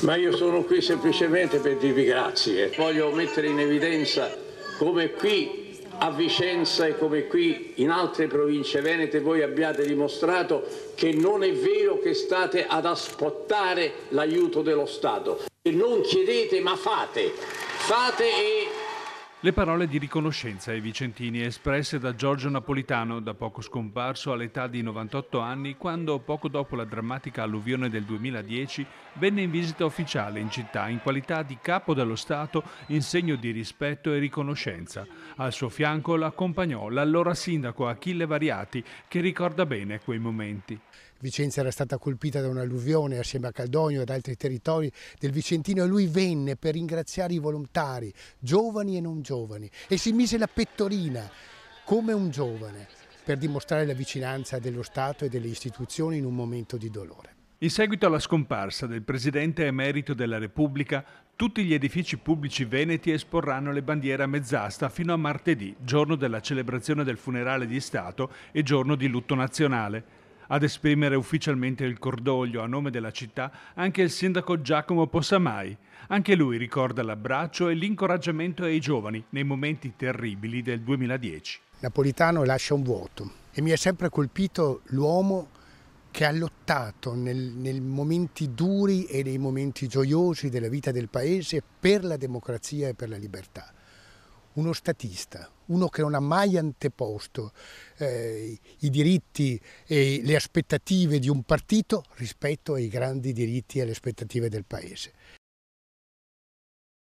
Ma io sono qui semplicemente per dirvi grazie. Voglio mettere in evidenza come qui a Vicenza e come qui in altre province venete voi abbiate dimostrato che non è vero che state ad aspettare l'aiuto dello Stato. Non chiedete ma fate, fate e le parole di riconoscenza ai vicentini espresse da Giorgio Napolitano, da poco scomparso all'età di 98 anni, quando poco dopo la drammatica alluvione del 2010 venne in visita ufficiale in città in qualità di capo dello Stato in segno di rispetto e riconoscenza. Al suo fianco l'accompagnò l'allora sindaco Achille Variati, che ricorda bene quei momenti. Vicenza era stata colpita da un'alluvione assieme a Caldogno e ad altri territori del Vicentino e lui venne per ringraziare i volontari, giovani e non giovani, e si mise la pettorina come un giovane per dimostrare la vicinanza dello Stato e delle istituzioni in un momento di dolore. In seguito alla scomparsa del Presidente emerito della Repubblica, tutti gli edifici pubblici veneti esporranno le bandiere a mezz'asta fino a martedì, giorno della celebrazione del funerale di Stato e giorno di lutto nazionale. Ad esprimere ufficialmente il cordoglio a nome della città anche il sindaco Giacomo Possamai. Anche lui ricorda l'abbraccio e l'incoraggiamento ai giovani nei momenti terribili del 2010. Napolitano lascia un vuoto e mi ha sempre colpito l'uomo che ha lottato nei momenti duri e nei momenti gioiosi della vita del paese per la democrazia e per la libertà uno statista, uno che non ha mai anteposto eh, i diritti e le aspettative di un partito rispetto ai grandi diritti e alle aspettative del Paese.